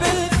been